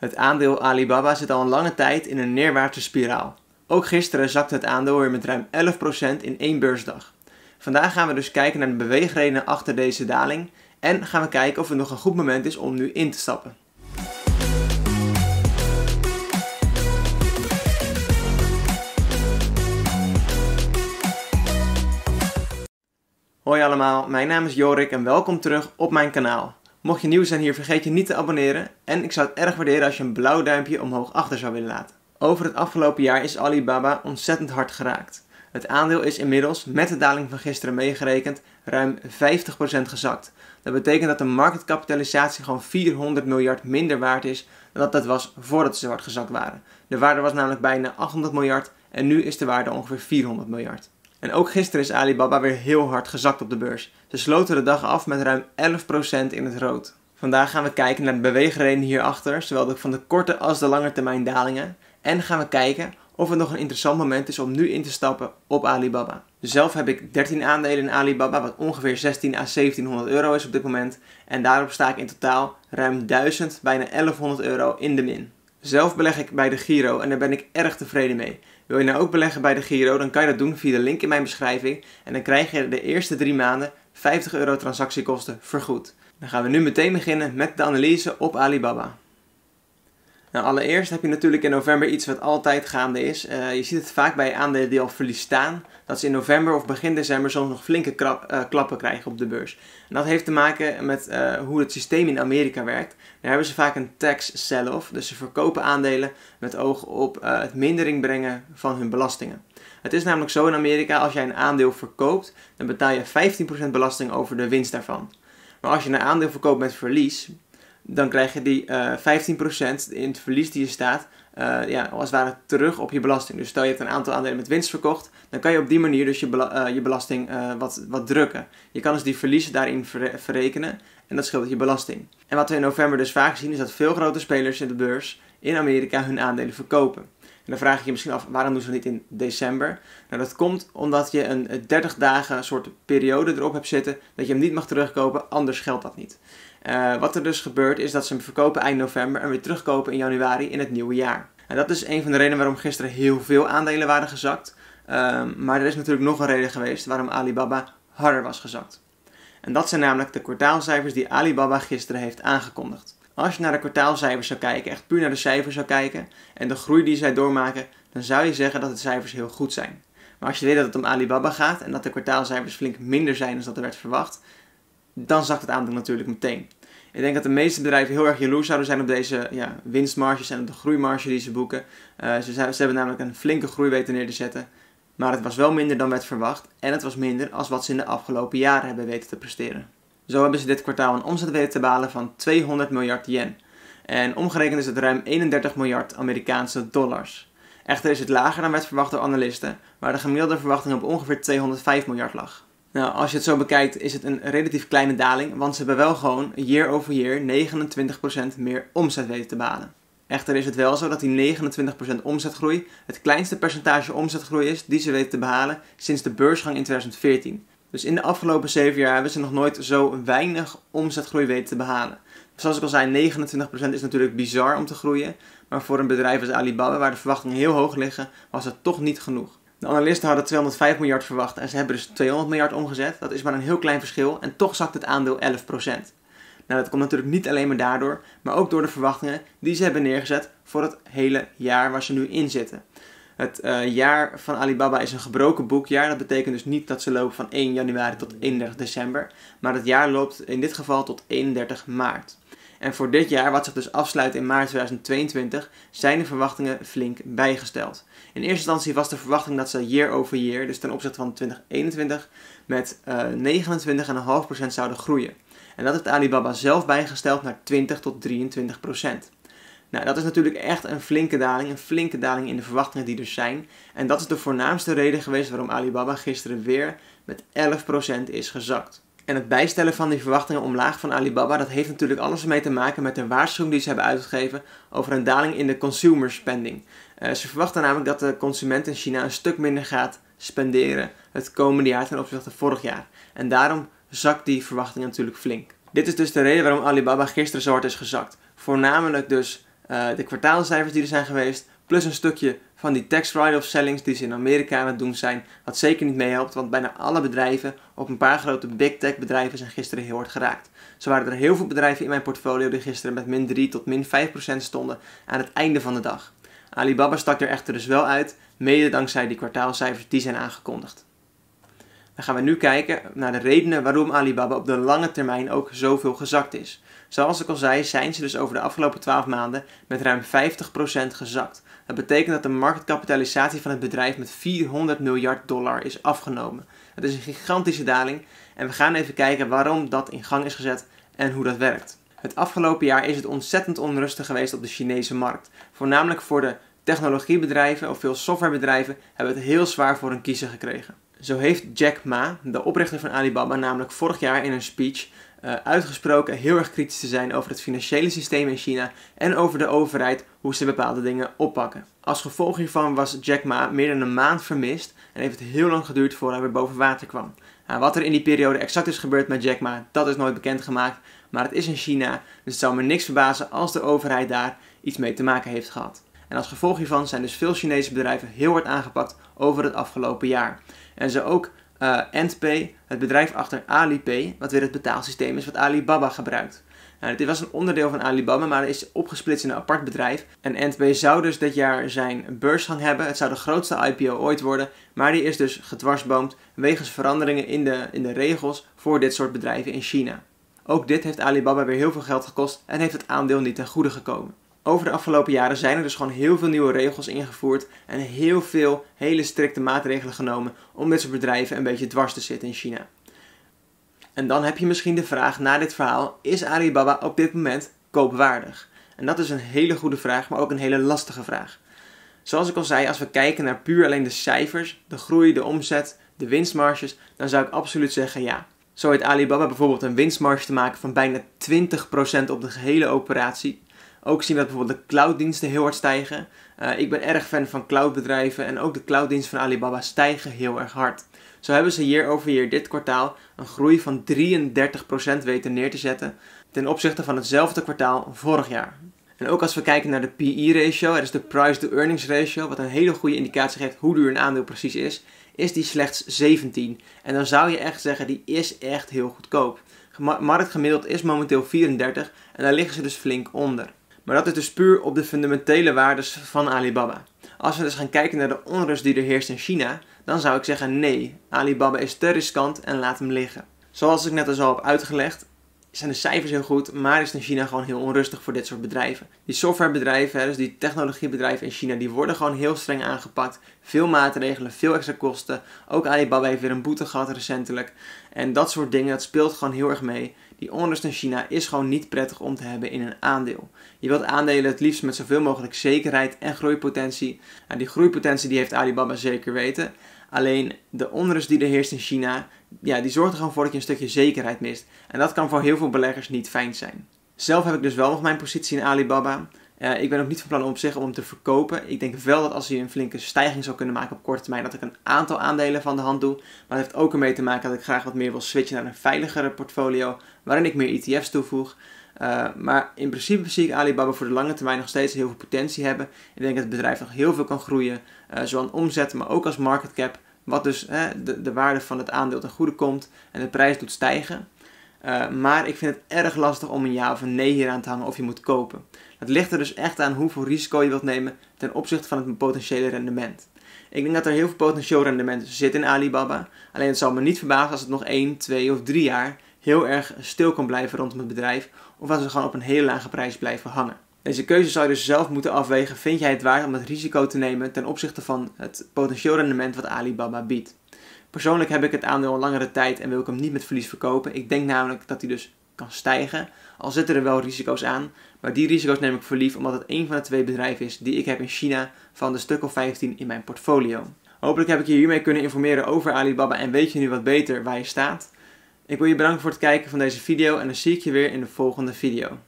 Het aandeel Alibaba zit al een lange tijd in een neerwaartse spiraal. Ook gisteren zakte het aandeel weer met ruim 11% in één beursdag. Vandaag gaan we dus kijken naar de beweegredenen achter deze daling en gaan we kijken of het nog een goed moment is om nu in te stappen. Hoi allemaal, mijn naam is Jorik en welkom terug op mijn kanaal. Mocht je nieuw zijn hier, vergeet je niet te abonneren en ik zou het erg waarderen als je een blauw duimpje omhoog achter zou willen laten. Over het afgelopen jaar is Alibaba ontzettend hard geraakt. Het aandeel is inmiddels, met de daling van gisteren meegerekend, ruim 50% gezakt. Dat betekent dat de marktkapitalisatie gewoon 400 miljard minder waard is dan dat het was voordat ze hard gezakt waren. De waarde was namelijk bijna 800 miljard en nu is de waarde ongeveer 400 miljard. En ook gisteren is Alibaba weer heel hard gezakt op de beurs. Ze sloten de dag af met ruim 11% in het rood. Vandaag gaan we kijken naar de beweegredenen hierachter, zowel van de korte als de lange termijn dalingen. En gaan we kijken of het nog een interessant moment is om nu in te stappen op Alibaba. Zelf heb ik 13 aandelen in Alibaba, wat ongeveer 16 à 1700 euro is op dit moment. En daarop sta ik in totaal ruim 1000, bijna 1100 euro in de min. Zelf beleg ik bij de Giro en daar ben ik erg tevreden mee. Wil je nou ook beleggen bij de Giro, dan kan je dat doen via de link in mijn beschrijving. En dan krijg je de eerste drie maanden 50 euro transactiekosten vergoed. Dan gaan we nu meteen beginnen met de analyse op Alibaba. Nou, allereerst heb je natuurlijk in november iets wat altijd gaande is. Uh, je ziet het vaak bij aandelen die al verlies staan, dat ze in november of begin december soms nog flinke uh, klappen krijgen op de beurs. En dat heeft te maken met uh, hoe het systeem in Amerika werkt. Daar hebben ze vaak een tax sell-off, dus ze verkopen aandelen met oog op het mindering brengen van hun belastingen. Het is namelijk zo in Amerika, als jij een aandeel verkoopt, dan betaal je 15% belasting over de winst daarvan. Maar als je een aandeel verkoopt met verlies, dan krijg je die uh, eh, 15% in het verlies die je staat, uh, ja, als het ware terug op je belasting. Dus stel je hebt een aantal aandelen met winst verkocht, dan kan je op die manier dus je, uh, je belasting wat, wat drukken. Je kan dus die verliezen daarin verrekenen en dat scheelt je belasting. En wat we in november dus vaak zien is dat veel grote spelers in de beurs in Amerika hun aandelen verkopen. Dan vraag je je misschien af, waarom doen ze dat niet in december? Nou, dat komt omdat je een 30 dagen soort periode erop hebt zitten dat je hem niet mag terugkopen, anders geldt dat niet. Uh, wat er dus gebeurt is dat ze hem verkopen eind november en weer terugkopen in januari in het nieuwe jaar. En dat is een van de redenen waarom gisteren heel veel aandelen waren gezakt. Um, maar er is natuurlijk nog een reden geweest waarom Alibaba harder was gezakt. En dat zijn namelijk de kwartaalcijfers die Alibaba gisteren heeft aangekondigd. Als je naar de kwartaalcijfers zou kijken, echt puur naar de cijfers zou kijken en de groei die zij doormaken, dan zou je zeggen dat de cijfers heel goed zijn. Maar als je weet dat het om Alibaba gaat en dat de kwartaalcijfers flink minder zijn dan dat er werd verwacht, dan zakt het aandeel natuurlijk meteen. Ik denk dat de meeste bedrijven heel erg jaloers zouden zijn op deze ja, winstmarges en op de groeimarge die ze boeken. Uh, ze, ze, hebben namelijk een flinke groei weten neer te zetten. Maar het was wel minder dan werd verwacht en het was minder als wat ze in de afgelopen jaren hebben weten te presteren. Zo hebben ze dit kwartaal een omzet weten te behalen van 200 miljard yen. En omgerekend is het ruim 31 miljard Amerikaanse dollars. Echter is het lager dan werd verwacht door analisten, waar de gemiddelde verwachting op ongeveer 205 miljard lag. Nou, als je het zo bekijkt, is het een relatief kleine daling, want ze hebben wel gewoon year over year 29% meer omzet weten te behalen. Echter is het wel zo dat die 29% omzetgroei het kleinste percentage omzetgroei is die ze weten te behalen sinds de beursgang in 2014. Dus in de afgelopen 7 jaar hebben ze nog nooit zo weinig omzetgroei weten te behalen. Zoals ik al zei, 29% is natuurlijk bizar om te groeien, maar voor een bedrijf als Alibaba, waar de verwachtingen heel hoog liggen, was het toch niet genoeg. De analisten hadden 205 miljard verwacht en ze hebben dus 200 miljard omgezet. Dat is maar een heel klein verschil en toch zakt het aandeel 11%. Nou, dat komt natuurlijk niet alleen maar daardoor, maar ook door de verwachtingen die ze hebben neergezet voor het hele jaar waar ze nu in zitten. Het uh, jaar van Alibaba is een gebroken boekjaar. Dat betekent dus niet dat ze lopen van 1 januari tot 31 december, maar het jaar loopt in dit geval tot 31 maart. En voor dit jaar, wat zich dus afsluit in maart 2022, zijn de verwachtingen flink bijgesteld. In eerste instantie was de verwachting dat ze year over year, dus ten opzichte van 2021, met uh, eh, 29,5% zouden groeien. En dat heeft Alibaba zelf bijgesteld naar 20 tot 23%. Nou, dat is natuurlijk echt een flinke daling, een flinke daling in de verwachtingen die er zijn. En dat is de voornaamste reden geweest waarom Alibaba gisteren weer met 11% is gezakt. En het bijstellen van die verwachtingen omlaag van Alibaba, dat heeft natuurlijk alles mee te maken met de waarschuwing die ze hebben uitgegeven over een daling in de consumer spending. Uh, ze verwachten namelijk dat de consument in China een stuk minder gaat spenderen het komende jaar ten opzichte van vorig jaar. En daarom zakt die verwachting natuurlijk flink. Dit is dus de reden waarom Alibaba gisteren zo hard is gezakt. Voornamelijk dus uh, de kwartaalcijfers die er zijn geweest, plus een stukje van die tax write-off sellings die ze in Amerika aan het doen zijn, wat zeker niet meehelpt, want bijna alle bedrijven, op een paar grote big tech bedrijven, zijn gisteren heel hard geraakt. Zo waren er heel veel bedrijven in mijn portfolio die gisteren met min 3 tot min 5% stonden aan het einde van de dag. Alibaba stak er echter dus wel uit, mede dankzij die kwartaalcijfers die zijn aangekondigd. Dan gaan we nu kijken naar de redenen waarom Alibaba op de lange termijn ook zoveel gezakt is. Zoals ik al zei, zijn ze dus over de afgelopen 12 maanden met ruim 50% gezakt. Dat betekent dat de marktkapitalisatie van het bedrijf met 400 miljard dollar is afgenomen. Dat is een gigantische daling en we gaan even kijken waarom dat in gang is gezet en hoe dat werkt. Het afgelopen jaar is het ontzettend onrustig geweest op de Chinese markt. Voornamelijk voor de technologiebedrijven of veel softwarebedrijven hebben het heel zwaar voor hun kiezen gekregen. Zo heeft Jack Ma, de oprichter van Alibaba, namelijk vorig jaar in een speech uh, uitgesproken heel erg kritisch te zijn over het financiële systeem in China en over de overheid hoe ze bepaalde dingen oppakken. Als gevolg hiervan was Jack Ma meer dan een maand vermist en heeft het heel lang geduurd voordat hij weer boven water kwam. Nou, wat er in die periode exact is gebeurd met Jack Ma, dat is nooit bekendgemaakt, maar het is in China, dus het zou me niks verbazen als de overheid daar iets mee te maken heeft gehad. En als gevolg hiervan zijn dus veel Chinese bedrijven heel hard aangepakt over het afgelopen jaar. En zo ook uh, Antpay, het bedrijf achter Alipay, wat weer het betaalsysteem is wat Alibaba gebruikt. Nou, dit was een onderdeel van Alibaba, maar is opgesplitst in een apart bedrijf. En Antpay zou dus dit jaar zijn beursgang hebben. Het zou de grootste IPO ooit worden, maar die is dus gedwarsboomd wegens veranderingen in de, in de regels voor dit soort bedrijven in China. Ook dit heeft Alibaba weer heel veel geld gekost en heeft het aandeel niet ten goede gekomen over de afgelopen jaren zijn er dus gewoon heel veel nieuwe regels ingevoerd en heel veel hele strikte maatregelen genomen om dit soort bedrijven een beetje dwars te zitten in China. En dan heb je misschien de vraag na dit verhaal: is Alibaba op dit moment koopwaardig? En dat is een hele goede vraag, maar ook een hele lastige vraag. Zoals ik al zei, als we kijken naar puur alleen de cijfers, de groei, de omzet, de winstmarges, dan zou ik absoluut zeggen ja. Zo heeft Alibaba bijvoorbeeld een winstmarge te maken van bijna 20% op de gehele operatie. Ook zien dat bijvoorbeeld de clouddiensten heel hard stijgen. Uh, ik ben erg fan van cloudbedrijven en ook de clouddiensten van Alibaba stijgen heel erg hard. Zo hebben ze year over year dit kwartaal een groei van 33% weten neer te zetten ten opzichte van hetzelfde kwartaal vorig jaar. En ook als we kijken naar de PE-ratio, dat is de price-to-earnings ratio, wat een hele goede indicatie geeft hoe duur een aandeel precies is, is die slechts 17. En dan zou je echt zeggen, die is echt heel goedkoop. Marktgemiddeld is momenteel 34 en daar liggen ze dus flink onder. Maar dat is dus puur op de fundamentele waardes van Alibaba. Als we dus gaan kijken naar de onrust die er heerst in China, dan zou ik zeggen nee, Alibaba is te riskant en laat hem liggen. Zoals ik net al heb uitgelegd, zijn de cijfers heel goed, maar is in China gewoon heel onrustig voor dit soort bedrijven. Die softwarebedrijven, dus die technologiebedrijven in China, die worden gewoon heel streng aangepakt. Veel maatregelen, veel extra kosten. Ook Alibaba heeft weer een boete gehad recentelijk. En dat soort dingen, dat speelt gewoon heel erg mee. Die onrust in China is gewoon niet prettig om te hebben in een aandeel. Je wilt aandelen het liefst met zoveel mogelijk zekerheid en groeipotentie. En die groeipotentie die heeft Alibaba zeker weten. Alleen de onrust die er heerst in China, ja, die zorgt er gewoon voor dat je een stukje zekerheid mist. En dat kan voor heel veel beleggers niet fijn zijn. Zelf heb ik dus wel nog mijn positie in Alibaba. Uh, ik ben ook niet van plan om op zich om te verkopen. Ik denk wel dat als hij een flinke stijging zou kunnen maken op korte termijn, dat ik een aantal aandelen van de hand doe. Maar dat heeft ook ermee te maken dat ik graag wat meer wil switchen naar een veiligere portfolio, waarin ik meer ETF's toevoeg. Uh, maar in principe zie ik Alibaba voor de lange termijn nog steeds heel veel potentie hebben. Ik denk dat het bedrijf nog heel veel kan groeien, uh, zowel omzet, maar ook als market cap. Wat dus de, de waarde van het aandeel ten goede komt en de prijs doet stijgen. Uh, maar ik vind het erg lastig om een ja of een nee hier aan te hangen of je moet kopen. Het ligt er dus echt aan hoeveel risico je wilt nemen ten opzichte van het potentiële rendement. Ik denk dat er heel veel potentieel rendement zit in Alibaba. Alleen het zal me niet verbazen als het nog 1, 2 of 3 jaar heel erg stil kan blijven rondom het bedrijf. Of als ze gewoon op een hele lage prijs blijven hangen. Deze keuze zou je dus zelf moeten afwegen. Vind jij het waard om het risico te nemen ten opzichte van het potentieel rendement wat Alibaba biedt? Persoonlijk heb ik het aandeel een langere tijd en wil ik hem niet met verlies verkopen. Ik denk namelijk dat hij dus kan stijgen. Al zitten er wel risico's aan, maar die risico's neem ik voor lief omdat het een van de twee bedrijven is die ik heb in China van de stuk of 15 in mijn portfolio. Hopelijk heb ik je hiermee kunnen informeren over Alibaba en weet je nu wat beter waar je staat. Ik wil je bedanken voor het kijken van deze video en dan zie ik je weer in de volgende video.